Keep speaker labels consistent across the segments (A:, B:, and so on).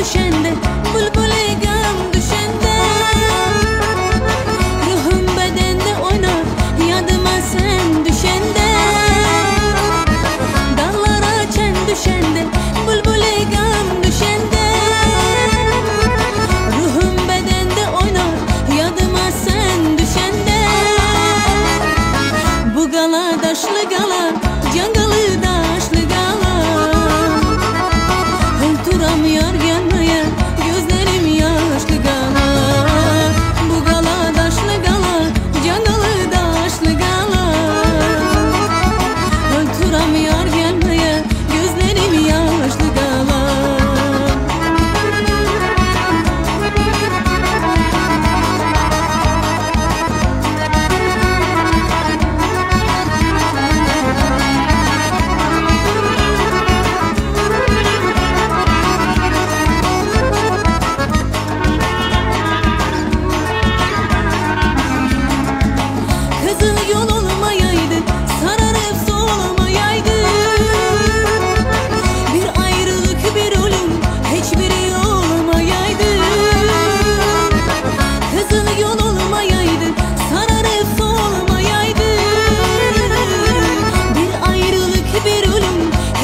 A: düşende bulgur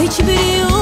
A: Hiçbiri yok.